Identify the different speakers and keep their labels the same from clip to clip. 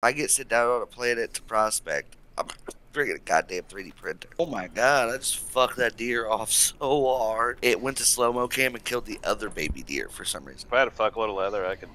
Speaker 1: I get sent down on a planet to prospect. I'm bringing a goddamn 3D printer. Oh my god, I just fucked that deer off so hard. It went to slow mo cam and killed the other baby deer for some reason.
Speaker 2: If I had a fuckload of leather, I could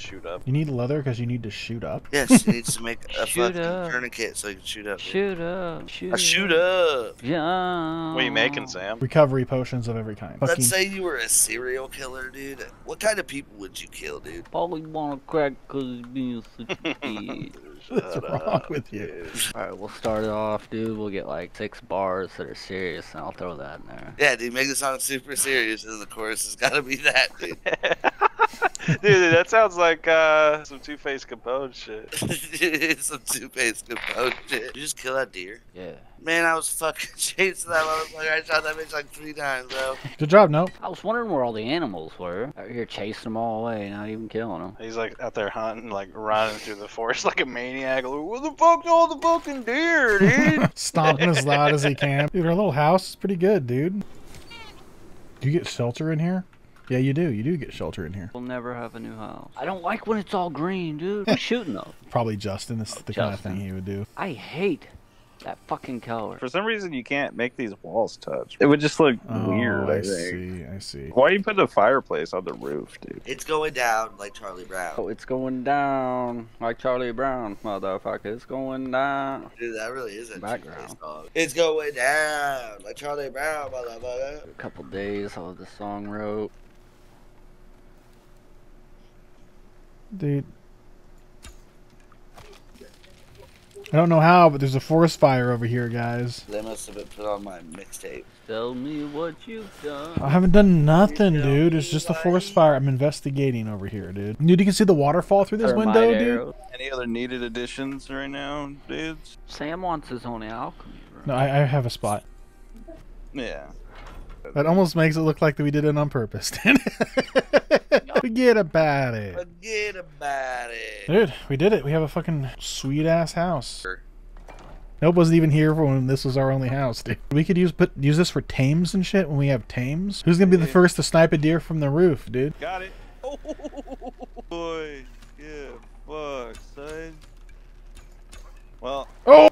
Speaker 2: shoot up.
Speaker 3: You need leather because you need to shoot up.
Speaker 1: Yes, he needs to make a
Speaker 4: Shoot
Speaker 1: fucking
Speaker 4: up.
Speaker 1: tourniquet so he can shoot up. dude.
Speaker 4: Shoot up. Shoot
Speaker 1: I shoot up.
Speaker 4: Yeah.
Speaker 2: What are you making, Sam?
Speaker 3: Recovery potions of every kind.
Speaker 1: Let's say you were a serial killer, dude. What kind of people would you kill, dude?
Speaker 4: Probably you want to crack because he's being such a bitch.
Speaker 3: What's
Speaker 2: Shut
Speaker 3: wrong
Speaker 2: up,
Speaker 3: with you?
Speaker 2: dude.
Speaker 4: Alright, we'll start it off, dude. We'll get like six bars that are serious, and I'll throw that in there.
Speaker 1: Yeah, dude, make the song super serious, and the chorus has got to be that, dude.
Speaker 2: Dude, that sounds like uh, some Two Face Capone shit.
Speaker 1: some two-faced composed shit. You just kill that deer.
Speaker 4: Yeah.
Speaker 1: Man, I was fucking chasing that motherfucker. I shot that bitch like three times, bro.
Speaker 3: Good job, nope.
Speaker 4: I was wondering where all the animals were. Out here chasing them all away, not even killing them.
Speaker 2: He's like out there hunting, like running through the forest like a maniac. Like, Where the fuck's all the fucking deer, dude?
Speaker 3: Stomping as loud as he can. Dude, our little house is pretty good, dude. Do you get shelter in here? Yeah, you do. You do get shelter in here.
Speaker 4: We'll never have a new house. I don't like when it's all green, dude. Who's shooting though?
Speaker 3: Probably Justin. This is the kind of thing he would do.
Speaker 4: I hate that fucking color.
Speaker 5: For some reason, you can't make these walls touch. It would just look
Speaker 3: Oh,
Speaker 5: weird.
Speaker 3: I
Speaker 5: I think.
Speaker 3: see. I see.
Speaker 5: Why are you putting a fireplace on the roof, dude?
Speaker 1: It's going down like Charlie Brown.
Speaker 4: Oh, it's going down like Charlie Brown, motherfucker. It's going down.
Speaker 1: Dude, that really is a
Speaker 4: Background.
Speaker 1: two-faced. It's going down like Charlie Brown, motherfucker.
Speaker 4: A couple days, I'll have the song wrote.
Speaker 3: Dude. I don't know how, but there's a forest fire over here, guys.
Speaker 1: They must have been put on my mixtape.
Speaker 4: Tell me what you've done.
Speaker 3: I haven't done nothing, dude. It's just a forest fire. I'm investigating over here, dude. Dude, you can see the waterfall through this
Speaker 4: Thermite
Speaker 3: window, dude.
Speaker 5: Any other needed additions right now, dudes?
Speaker 4: Sam wants his own alchemy room.
Speaker 3: No, I, I have a spot.
Speaker 5: Yeah.
Speaker 3: That almost makes it look like that we did it on purpose. Forget about it.
Speaker 1: Forget about it.
Speaker 3: Dude, we did it. We have a fucking sweet ass house. Nope wasn't even here for when this was our only house, dude. We could use put use this for tames and shit when we have tames. Who's gonna be the first to snipe a deer from the roof, dude?
Speaker 5: Got it. Oh, boy. Yeah, fuck, son. Well,
Speaker 3: Oh!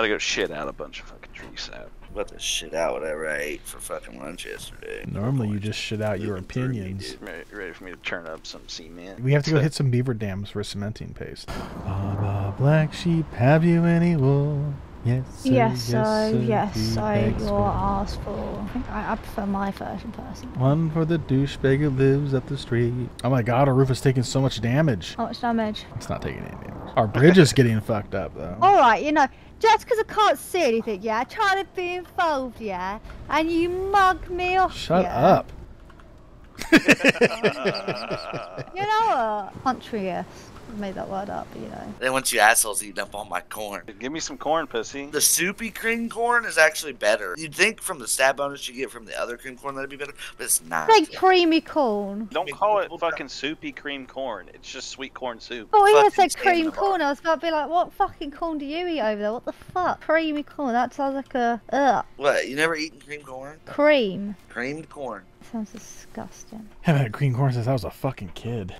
Speaker 2: Gotta go shit out a bunch of fucking tree sap.
Speaker 1: About the shit out whatever I ate for fucking lunch yesterday.
Speaker 3: Normally you just shit out your
Speaker 2: Moving through me,
Speaker 3: opinions.
Speaker 2: dude. Ready, ready for me to turn up some cement?
Speaker 3: We have to go hit some beaver dams for cementing paste. Baba black sheep, have you any wool? Yes, sir,
Speaker 6: Yes, so
Speaker 3: sir,
Speaker 6: yes,
Speaker 3: he
Speaker 6: so
Speaker 3: begs
Speaker 6: you're
Speaker 3: for-
Speaker 6: asked for. I think I, I prefer my version personally.
Speaker 3: One for the douchebag who lives up the street. Oh my god, our roof is taking so much damage.
Speaker 6: How much damage?
Speaker 3: It's not taking any damage. Our bridge is getting fucked up though.
Speaker 6: All right, you know, just because I can't see anything, yeah, I try to be involved, yeah, and you mug me off.
Speaker 3: Shut
Speaker 6: yeah.
Speaker 3: up.
Speaker 6: You know uh, what? Country, yes. I made that word up, you know.
Speaker 1: Then once you assholes eating up all my corn.
Speaker 2: Give me some corn, pussy.
Speaker 1: The soupy cream corn is actually better. You'd think from the stab bonus you get from the other cream corn that'd be better, but it's not.
Speaker 6: Like creamy corn.
Speaker 2: Don't call it fucking soupy cream corn. It's just sweet corn soup.
Speaker 6: Oh, he
Speaker 1: Fucking
Speaker 6: said
Speaker 1: stand
Speaker 6: cream corn. I was about to be like, what fucking corn do you eat over there? What the fuck? Creamy corn. That sounds like a ugh.
Speaker 1: What? You never eaten cream corn?
Speaker 6: Cream.
Speaker 1: Creamed corn.
Speaker 6: Sounds disgusting.
Speaker 3: Haven't had green corn since I was a fucking kid.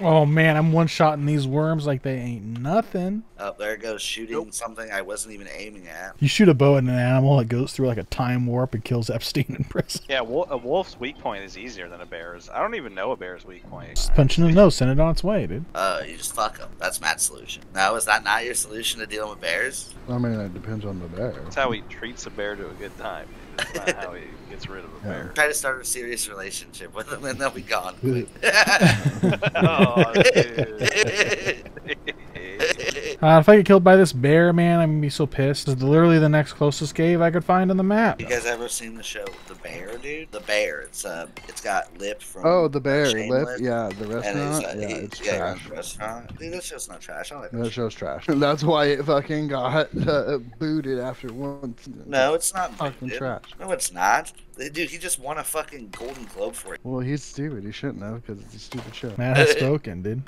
Speaker 3: Oh man, I'm one shotting these worms like they ain't nothing.
Speaker 1: Oh, there it goes shooting something I wasn't even aiming at.
Speaker 3: You shoot a bow at an animal, it goes through like a time warp and kills Epstein in prison.
Speaker 2: Yeah, wo- a wolf's weak point is easier than a bear's. I don't even know a bear's weak point.
Speaker 3: Just punch in the nose, send it on its way, dude.
Speaker 1: Uh, you just fuck them. That's Matt's solution. Now, is that not your solution to dealing with bears?
Speaker 7: I mean, it depends on the bear.
Speaker 2: That's how he treats a bear to a good time. That's how he gets rid of a bear.
Speaker 1: Try to start a serious relationship with them and they'll be gone.
Speaker 2: oh, dude.
Speaker 3: Uh, if I get killed by this bear, man, I'm gonna be so pissed. This is literally the next closest cave I could find on the map.
Speaker 1: You guys ever seen the show The Bear, dude? The Bear. It's uh, it's got Lip from.
Speaker 7: Oh, the bear lip. Yeah, the
Speaker 1: And
Speaker 7: restaurant.
Speaker 1: it's, uh,
Speaker 7: yeah, it's
Speaker 1: yeah, he runs
Speaker 7: trash.
Speaker 1: the restaurant. Dude, that show's not trash. I like that.
Speaker 7: That
Speaker 1: show.
Speaker 7: show's trash. That's why it fucking got uh, booted after one.
Speaker 1: No, it's not.
Speaker 7: fucking
Speaker 1: dude.
Speaker 7: trash.
Speaker 1: No, it's not. Dude, he just won a fucking Golden Globe for it.
Speaker 7: Well, he's stupid. He shouldn't have because it's a stupid show.
Speaker 3: Matt has spoken, dude.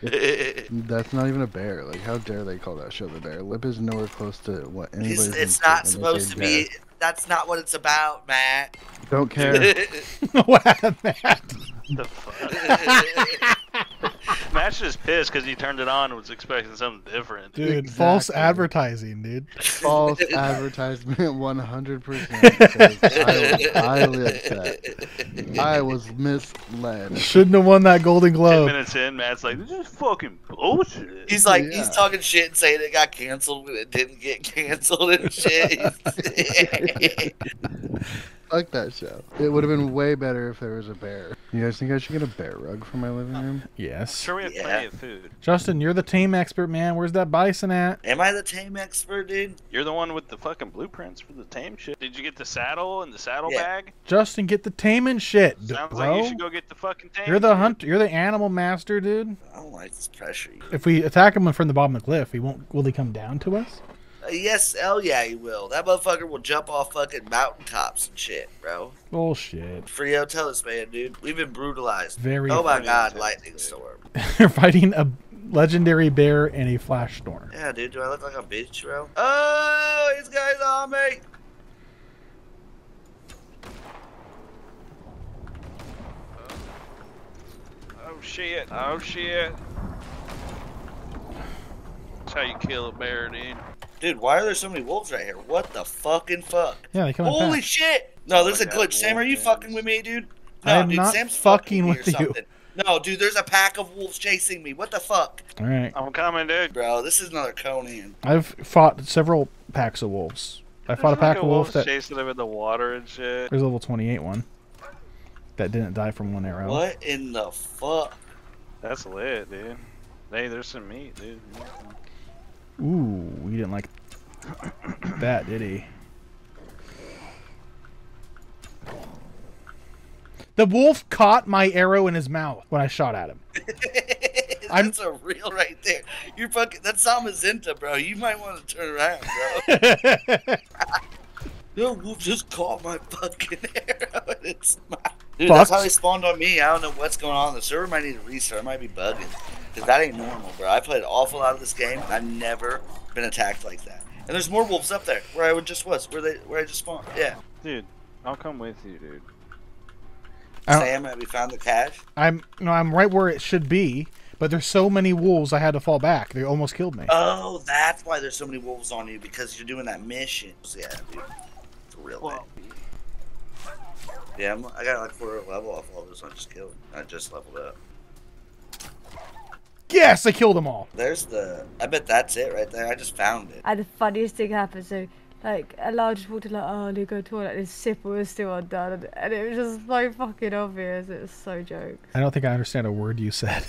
Speaker 7: That's not even a bear. Like, how dare they call that show the bear? Lip is nowhere close to what
Speaker 1: it's,
Speaker 7: anybody's.
Speaker 1: it's
Speaker 7: gonna
Speaker 1: not
Speaker 7: say when they
Speaker 1: supposed to be. That's not what it's about, Matt.
Speaker 7: Don't care.
Speaker 3: what Matt?
Speaker 2: The fuck? Matt's just pissed because he turned it on and was expecting something different.
Speaker 3: Dude, false advertising, dude.
Speaker 7: False advertisement, 100%. because I was highly upset. I was misled.
Speaker 3: Shouldn't have won that Golden
Speaker 2: Ten
Speaker 3: Globe.
Speaker 2: minutes in, Matt's like, "This is fucking bullshit."
Speaker 1: He's like,
Speaker 7: Yeah.
Speaker 1: he's talking shit and saying it got canceled when it didn't get canceled and shit.
Speaker 7: Fuck that show. It would have been way better if there was a bear. You guys think I should get a bear rug for my living room?
Speaker 3: Yes.
Speaker 2: Sure, we have
Speaker 1: Yeah.
Speaker 2: plenty of food.
Speaker 3: Justin, you're the team expert, man. Where's that bison at?
Speaker 1: Am I the tame expert, dude?
Speaker 2: You're the one with the fucking blueprints for the tame shit. Did you get the saddle and the saddle
Speaker 1: Yeah.
Speaker 2: bag?
Speaker 3: Justin, get the taming shit,
Speaker 2: Sounds
Speaker 3: bro.
Speaker 2: like you should go get the fucking tame.
Speaker 3: You're the
Speaker 2: shit.
Speaker 3: hunter. You're the animal master, dude.
Speaker 1: I don't like this pressure.
Speaker 3: If we attack him from the bottom of the cliff, he won't. Will he come down to us?
Speaker 1: Yes, hell yeah, he will. That motherfucker will jump off fucking mountaintops and shit, bro.
Speaker 3: Bullshit.
Speaker 1: Frio, tell us, man, dude. We've been brutalized.
Speaker 3: Very.
Speaker 1: Oh my god, lightning storm.
Speaker 3: You're fighting a legendary bear and a flash storm.
Speaker 1: Yeah, dude, do I look like a bitch, bro? Oh, these guys on me.
Speaker 2: Oh shit! Oh shit! That's how you kill a bear, dude.
Speaker 1: Dude, why are there so many wolves right here? What the fucking fuck?
Speaker 3: Yeah, they come
Speaker 1: Holy
Speaker 3: back.
Speaker 1: shit! No, there's a glitch. Sam, are you
Speaker 2: wolf
Speaker 1: fucking with me, dude?
Speaker 3: I
Speaker 1: No,
Speaker 3: am
Speaker 1: dude,
Speaker 3: not
Speaker 1: Sam's
Speaker 3: fucking
Speaker 1: me
Speaker 3: with
Speaker 1: or
Speaker 3: you.
Speaker 1: something. No, dude, there's a pack of wolves chasing me. What the fuck?
Speaker 3: All right.
Speaker 2: I'm coming, dude.
Speaker 1: Bro, this is another Conan.
Speaker 3: I've fought several packs of wolves. I fought a pack
Speaker 2: like
Speaker 3: of wolves that
Speaker 2: chasing them in the water and shit.
Speaker 3: there's a level 28 one that didn't die from one arrow.
Speaker 1: What in the fuck?
Speaker 2: That's lit, dude. Hey, there's some meat, dude.
Speaker 3: Ooh, he didn't like that, did he? The wolf caught my arrow in his mouth when I shot at him. I'm-
Speaker 1: that's a real right there. You're fucking. That's Samazinta, bro. You might want to turn around, bro. the wolf just caught my fucking arrow, and it's my. Dude, that's how they spawned on me. I don't know what's going on. The server might need a restart. It might be bugging. Because that ain't normal, bro. I played an awful out of this game. I've never been attacked like that. And there's more wolves up there where I just was, where they, where I just spawned. Yeah.
Speaker 2: Dude, I'll come with you, dude.
Speaker 1: Sam, have we found the cache?
Speaker 3: I'm, no, I'm right where it should be, but there's so many wolves I had to fall back. They almost killed me.
Speaker 1: Oh, that's why there's so many wolves on you because you're doing that mission. Yeah, dude. It's a real
Speaker 2: Well-
Speaker 1: thing. Yeah, I'm, I got like four level off all this. I just killed. I just leveled up.
Speaker 3: Yes, I killed them all.
Speaker 1: There's the. I bet that's it right there. I just found it.
Speaker 6: And the funniest thing happened, so like Elijah just walked in like, oh, I'll go to the toilet, and his zipper was still undone, and, and it was just so fucking obvious. It was so jokes.
Speaker 3: I don't think I understand a word you said.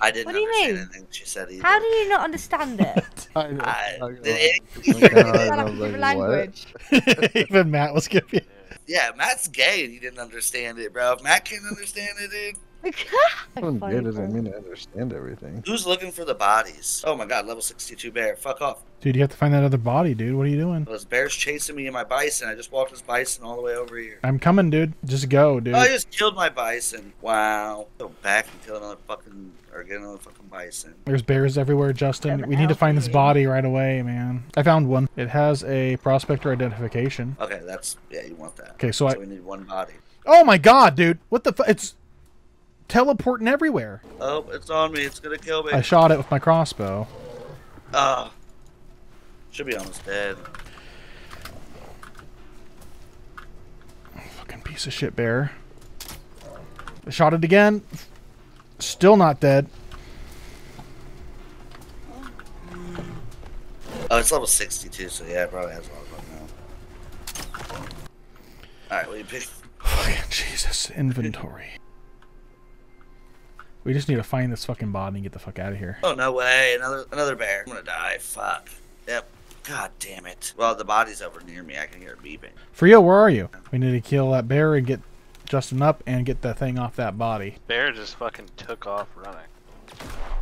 Speaker 1: I didn't
Speaker 6: What do you
Speaker 1: understand
Speaker 6: mean?
Speaker 1: anything she said either.
Speaker 6: How do you not understand it?
Speaker 7: I know.
Speaker 1: I-
Speaker 7: I,
Speaker 1: did it-
Speaker 7: oh God, I
Speaker 6: like
Speaker 7: was
Speaker 6: a
Speaker 7: what?
Speaker 6: language.
Speaker 3: Even Matt was confused.
Speaker 1: Yeah, Matt's gay and he didn't understand it, bro. If Matt can't understand it, dude.
Speaker 7: Someone
Speaker 6: Funny,
Speaker 7: gay doesn't mean to understand everything.
Speaker 1: Who's looking for the bodies? Oh my god, level 62 bear. Fuck off.
Speaker 3: Dude, you have to find that other body, dude. What are you doing?
Speaker 1: Those bears chasing me and my bison. I just walked this bison all the way over here.
Speaker 3: I'm coming, dude. Just go, dude.
Speaker 1: Oh, I just killed my bison. Wow. Go back and kill another fucking, or get another fucking bison.
Speaker 3: There's bears everywhere, Justin.
Speaker 6: Them
Speaker 3: We need to find this body right away, man. I found one. It has a prospector identification.
Speaker 1: Okay, that's, yeah, you want that.
Speaker 3: Okay, so I.
Speaker 1: we need one body.
Speaker 3: Oh my god, dude! What the? Fu- it's teleporting everywhere.
Speaker 1: Oh, it's on me. It's gonna kill me.
Speaker 3: I shot it with my crossbow.
Speaker 1: Ah. Should be almost dead.
Speaker 3: Fucking piece of shit bear. I shot it again. Still not dead.
Speaker 1: Oh, it's level 62, so yeah, it probably has a lot of now. Alright, well, you pick.
Speaker 3: Fucking Jesus. Inventory. We just need to find this fucking body and get the fuck out of here.
Speaker 1: Oh, no way. Another another bear. I'm gonna die. Fuck. Yep. God damn it. Well, the body's over near me. I can hear it beeping.
Speaker 3: Frio, where are you? We need to kill that bear and get Justin up and get that thing off that body.
Speaker 2: Bear just fucking took off running.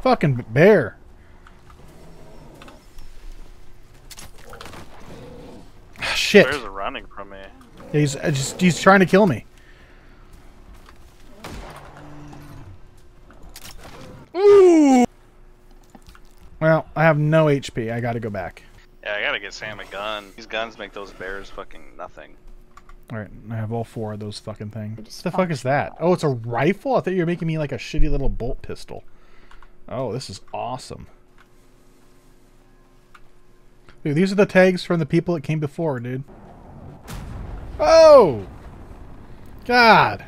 Speaker 3: Fucking bear. Ah, shit.
Speaker 2: Bears running from me.
Speaker 3: He's uh, just he's trying to kill me. Ooh. Well, I have no HP. I got to go back.
Speaker 2: Yeah, I gotta get Sam a gun. These guns make those bears fucking nothing.
Speaker 3: All right, I have all four of those fucking things. What the fuck is that? Oh, it's a rifle. I thought you were making me like a shitty little bolt pistol. Oh, this is awesome. Dude, these are the tags from the people that came before, dude. Oh! God!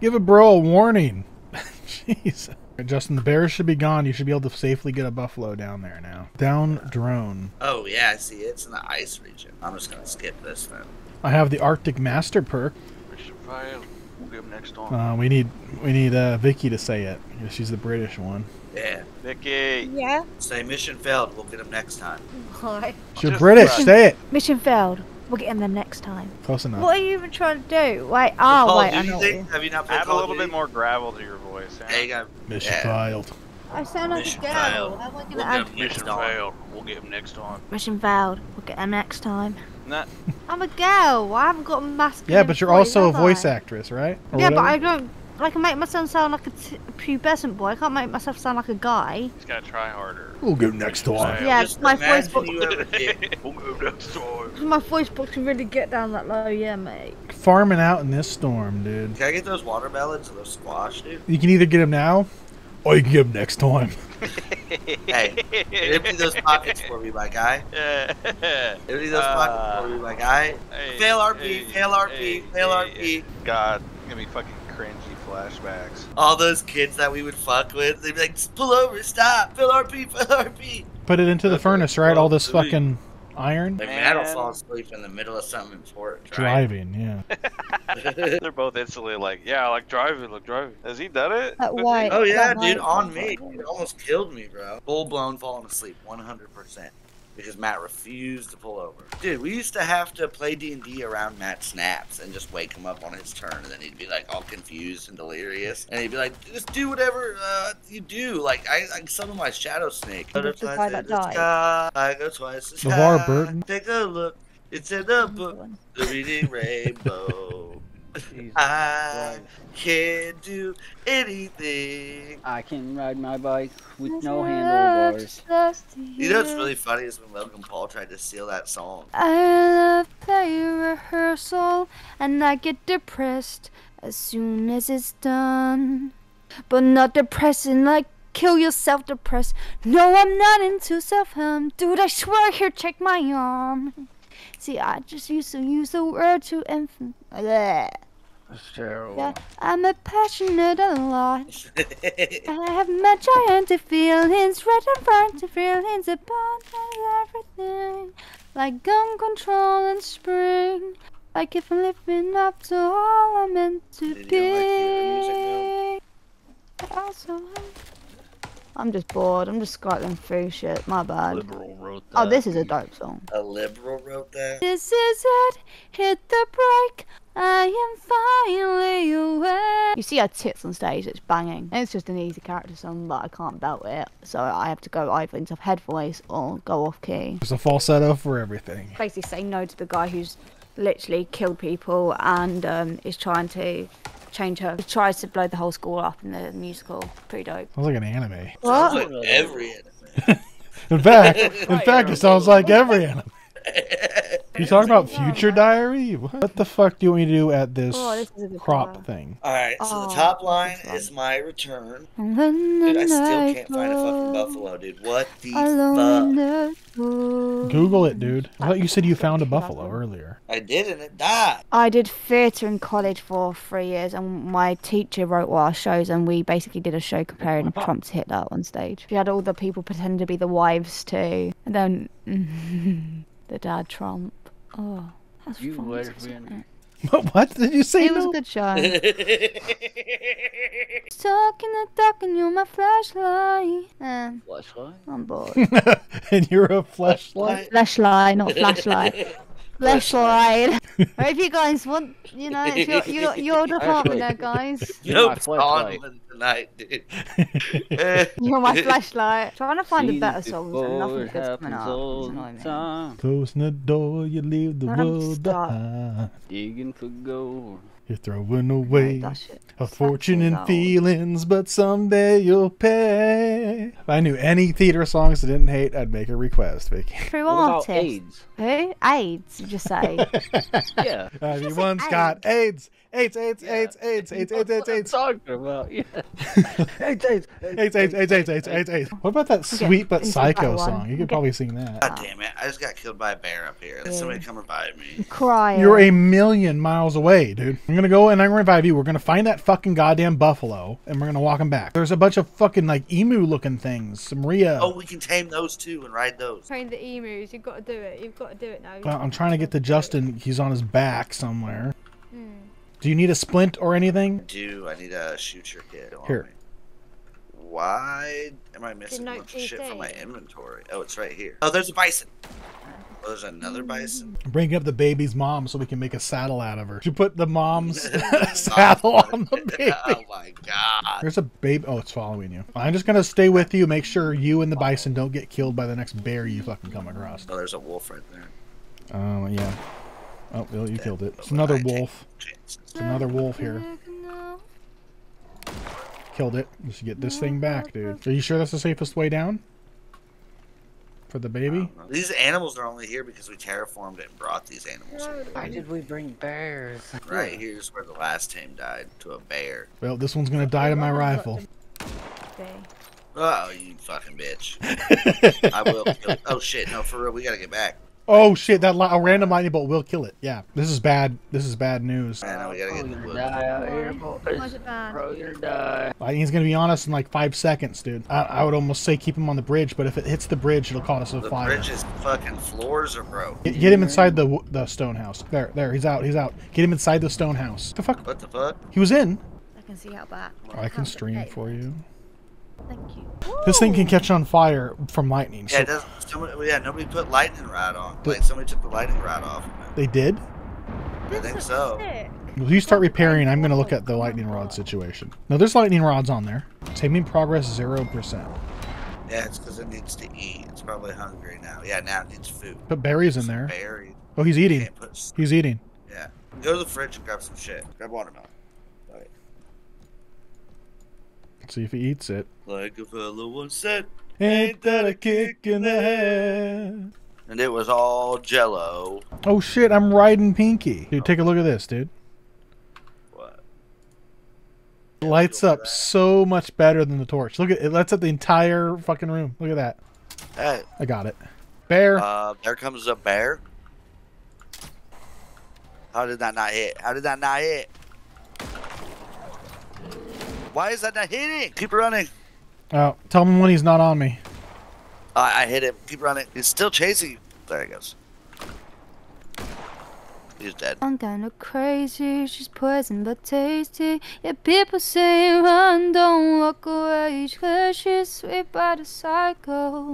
Speaker 3: Give a bro a warning. Jeez. Justin, the bears should be gone. You should be able to safely get a buffalo down there now. Down drone.
Speaker 1: Oh yeah, I see. It's in the ice region. I'm just gonna skip this then.
Speaker 3: I have the Arctic Master perk.
Speaker 2: Mission failed. We'll get him next time.
Speaker 3: Uh, we need we need uh, Vicky to say it. She's the British one.
Speaker 1: Yeah.
Speaker 2: Vicky.
Speaker 6: Yeah.
Speaker 1: Say mission failed. We'll get him next time.
Speaker 6: Alright.
Speaker 3: You're British.
Speaker 2: right.
Speaker 3: Say it.
Speaker 6: Mission failed. We'll get him the next time.
Speaker 3: Close enough.
Speaker 6: What are you even trying to do? Wait, oh,
Speaker 1: Call
Speaker 6: wait, I know. what
Speaker 1: thing?
Speaker 6: you-
Speaker 1: Have you not played
Speaker 2: Add a
Speaker 1: Call of
Speaker 2: little
Speaker 1: Duty?
Speaker 2: bit more gravel to your voice. Sam.
Speaker 1: Yeah, you got
Speaker 3: Mission
Speaker 1: yeah.
Speaker 3: failed.
Speaker 6: I sound like
Speaker 1: Mission
Speaker 6: a girl.
Speaker 1: failed.
Speaker 6: How am I gonna
Speaker 1: We'll
Speaker 6: add-
Speaker 1: get him
Speaker 2: Mission
Speaker 1: next time.
Speaker 2: failed. We'll get him next time.
Speaker 6: Mission failed. We'll get him next time.
Speaker 2: Nah,
Speaker 6: I'm a girl. I haven't got a mask.
Speaker 3: Yeah, but you're
Speaker 6: voice,
Speaker 3: also a voice
Speaker 6: I?
Speaker 3: actress, right? Or
Speaker 6: Yeah, but I don't. I can make myself sound like a, t- a pubescent boy. I can't make myself sound like a guy.
Speaker 2: he's gotta try harder.
Speaker 3: We'll go next time.
Speaker 6: Yeah,
Speaker 1: Just
Speaker 6: my voice box.
Speaker 1: you ever did.
Speaker 2: we'll go next time.
Speaker 6: My voice box can really get down that low. Yeah, mate.
Speaker 3: Farming out in this storm, dude.
Speaker 1: Can I get those watermelons or those squash, dude?
Speaker 3: You can either get them now, or you can get them next time.
Speaker 1: Hey, empty those pockets for me, my guy. Empty those uh, pockets for me, my guy.
Speaker 2: Hey,
Speaker 1: Fail RP,
Speaker 2: hey,
Speaker 1: fail RP,
Speaker 2: hey,
Speaker 1: fail
Speaker 2: hey,
Speaker 1: RP.
Speaker 2: hey. gonna be fucking cringy flashbacks.
Speaker 1: All those kids that we would fuck with, they'd be like, pull over, stop, fail RP, fail RP.
Speaker 3: Put it into the furnace, right? All this
Speaker 1: it's supposed to be.
Speaker 3: fucking iron.
Speaker 1: Like, man, I don't
Speaker 2: Man.
Speaker 1: fall asleep in the middle of something important.
Speaker 3: Driving, yeah.
Speaker 2: They're both instantly like, yeah, I like driving, like driving. Has he done it?
Speaker 6: That white.
Speaker 1: Oh yeah, dude, on me. It almost killed me, bro. Full blown falling asleep, 100%. Because Matt refused to pull over. Dude, we used to have to play D&D around Matt snaps and just wake him up on his turn, and then he'd be like all confused and delirious, and he'd be like, "Just do whatever uh, you do." Like I, like some of my Shadow Snake.
Speaker 6: That's the guy that died.
Speaker 1: Sky, I go twice as
Speaker 3: LeVar
Speaker 1: high.
Speaker 3: Burton?
Speaker 1: Take a look. It's in the book. The reading rainbow. I can't do anything.
Speaker 4: I can ride my bike with no handlebars.
Speaker 1: You know what's really funny is when Logan Paul tried to steal that song.
Speaker 6: I love play rehearsal and I get depressed as soon as it's done. But not depressing like kill yourself depressed. No, I'm not into self harm. Dude, I swear here, check my arm. See, I just used to use the word to infant.
Speaker 4: That's terrible.
Speaker 6: Yeah, I'm a passionate a lot. I have my gigantic feelings, red and bright feelings about everything. Like gun control and spring. Like if I'm living up to all I'm meant to
Speaker 1: Did you like the music,
Speaker 6: be. Also, I'm, I'm just bored. I'm just scrolling through shit. My bad.
Speaker 4: Liberal wrote that.
Speaker 6: Oh, this is a dope song.
Speaker 1: A liberal wrote that.
Speaker 6: This is it. Hit the brake. I am finally aware. You see her tits on stage, it's banging. And it's just an easy character song, but I can't belt it. So I have to go either into head voice or go off key.
Speaker 3: There's a falsetto for everything.
Speaker 6: Basically say no to the guy who's literally killed people and um, is trying to change her. He tries to blow the whole school up in the musical. Pretty dope.
Speaker 3: Sounds like an anime.
Speaker 1: Sounds like every anime.
Speaker 3: In fact, in fact, it sounds like every anime. You talking about Future Diary? What the fuck do you want me to do at this
Speaker 6: Oh, this is a good
Speaker 3: crop
Speaker 6: one.
Speaker 3: thing?
Speaker 1: Alright, so
Speaker 6: Oh,
Speaker 1: the top line is my return.
Speaker 6: And when the
Speaker 1: Dude, I still can't find a fucking buffalo, dude. What the fuck?
Speaker 3: Google it, dude. I thought you said you found a buffalo earlier.
Speaker 1: I did and it died.
Speaker 6: I did theatre in college for three years, and my teacher wrote all our shows, and we basically did a show comparing Trump to Hitler on stage. We had all the people pretend to be the wives too, and then the dad Trump. Oh, that's
Speaker 4: You lesbian.
Speaker 3: what did you say?
Speaker 6: It was a good shot. Stuck in the dark, and you're my flashlight. Eh,
Speaker 4: Flashlight?
Speaker 6: I'm bored.
Speaker 3: and you're a flashlight.
Speaker 6: flashlight, not flashlight. Flashlight. I hope you guys want, you know, it's your, your, your department there, guys.
Speaker 4: You're my
Speaker 1: Nope,
Speaker 4: flashlight.
Speaker 1: On tonight, dude.
Speaker 6: You're my flashlight. Trying to find a better
Speaker 4: it
Speaker 6: song,
Speaker 4: before,
Speaker 6: and nothing
Speaker 4: it
Speaker 6: good's coming
Speaker 4: happens
Speaker 6: up.
Speaker 4: all
Speaker 6: It's
Speaker 4: the
Speaker 6: annoying me.
Speaker 4: time.
Speaker 3: Closing the door, you leave the world
Speaker 6: stop.
Speaker 3: behind.
Speaker 4: Digging for gold.
Speaker 3: You're throwing away
Speaker 6: that shit.
Speaker 3: a fortune
Speaker 6: me
Speaker 3: and feelings, but someday you'll pay. If I knew any theater songs I didn't hate, I'd make a request, Vicky.
Speaker 6: True
Speaker 4: What about
Speaker 6: artist.
Speaker 4: AIDS?
Speaker 6: Who? AIDS, you just say.
Speaker 4: Yeah.
Speaker 3: Everyone's
Speaker 6: say
Speaker 3: got AIDS. AIDS, AIDS, AIDS, AIDS, AIDS, AIDS, AIDS, AIDS.
Speaker 4: talking about, yeah. AIDS, AIDS,
Speaker 3: AIDS, AIDS, AIDS, AIDS, AIDS, AIDS, AIDS. What about that sweet but psycho song? You could
Speaker 6: Okay.
Speaker 3: probably sing that.
Speaker 1: God damn it! I just got killed by a bear up here. There's somebody come by me.
Speaker 6: Crying.
Speaker 3: You're a million miles away, dude. I'm gonna go and I'm gonna revive you. We're gonna find that fucking goddamn buffalo and we're gonna walk him back. There's a bunch of fucking like emu looking things. Some Rhea.
Speaker 1: Oh, we can tame those too and ride those.
Speaker 6: Train the emus. You've got to do it. You've got to do it now.
Speaker 3: Well, I'm trying to get to Justin. He's on his back somewhere.
Speaker 6: Hmm.
Speaker 3: Do you need a splint or anything?
Speaker 1: I Do I need a shoot your kid?
Speaker 3: Here.
Speaker 1: me? Why am I missing a bunch of shit from my inventory? Oh, it's right here. Oh, there's a bison. Oh, there's another bison.
Speaker 3: Bring up the baby's mom so we can make a saddle out of her. You put the mom's saddle on the baby.
Speaker 1: oh my god.
Speaker 3: There's a baby. Oh, it's following you. I'm just gonna stay with you. Make sure you and the bison don't get killed by the next bear you fucking come across.
Speaker 1: Oh, there's a wolf right there.
Speaker 3: Oh yeah. Oh, well, you killed it. It's another wolf. It's another wolf here. Killed it. Just get this thing back, dude. Are you sure that's the safest way down? For the baby?
Speaker 1: These animals are only here because we terraformed it and brought these animals.
Speaker 4: Why did we bring bears?
Speaker 1: Right here's where the last tame died to a bear.
Speaker 3: Well, this one's gonna die to my rifle.
Speaker 1: Oh, you fucking bitch. I will kill Oh shit, no, for real, we gotta get back.
Speaker 3: Oh shit! That li- a random lightning bolt will kill it. Yeah, this is bad. This is bad news.
Speaker 1: I know we gotta get in
Speaker 4: you're
Speaker 1: the
Speaker 4: gonna die out here, boys.
Speaker 6: bad?
Speaker 4: Bro, you're gonna die.
Speaker 3: Lightning's gonna be on us in like five seconds, dude. I, I would almost say keep him on the bridge, but if it hits the bridge, it'll cause us a
Speaker 1: The
Speaker 3: fire.
Speaker 1: bridge's fucking floors are broke.
Speaker 3: Get, get him inside the w- the stone house. There, there. He's out. He's out. Get him inside the stone house. The fuck?
Speaker 1: What the fuck?
Speaker 3: He was in.
Speaker 6: I can see how bad.
Speaker 3: Oh, I can stream for you.
Speaker 6: Thank you.
Speaker 3: This thing can catch on fire from lightning.
Speaker 1: Yeah,
Speaker 3: So
Speaker 1: it doesn't, somebody, yeah, nobody put lightning rod on. Like somebody took the lightning rod off. of it.
Speaker 3: they did.
Speaker 1: I think so.
Speaker 3: If you start repairing, I'm gonna look at the lightning rod situation. No, there's lightning rods on there. Taming progress zero percent.
Speaker 1: Yeah, it's because it needs to eat. It's probably hungry now. Yeah, now it needs food.
Speaker 3: Put berries in there.
Speaker 1: Berries.
Speaker 3: Oh, he's eating.
Speaker 1: Put
Speaker 3: He's eating.
Speaker 1: Yeah. Go to the fridge and grab some shit. Grab watermelon. Right.
Speaker 3: Let's see if he eats it.
Speaker 1: Like a fellow once said.
Speaker 3: Ain't that a kick in the head?
Speaker 1: And it was all jello.
Speaker 3: Oh shit! I'm riding Pinky. Dude, take a look at this, dude.
Speaker 1: What?
Speaker 3: It lights up so much better than the torch. Look at it. It lights up the entire fucking room. Look at that.
Speaker 1: Hey,
Speaker 3: I got it. Bear.
Speaker 1: uh, there comes a bear. How did that not hit? How did that not hit? Why is that not hitting? Keep running.
Speaker 3: Oh, tell him when he's not on me.
Speaker 1: Uh, I hit him. Keep running. He's still chasing you. There he goes. He's dead.
Speaker 6: I'm kinda crazy, she's poison but tasty. Yeah, people say run, don't walk away, cause she's sweet but a psycho.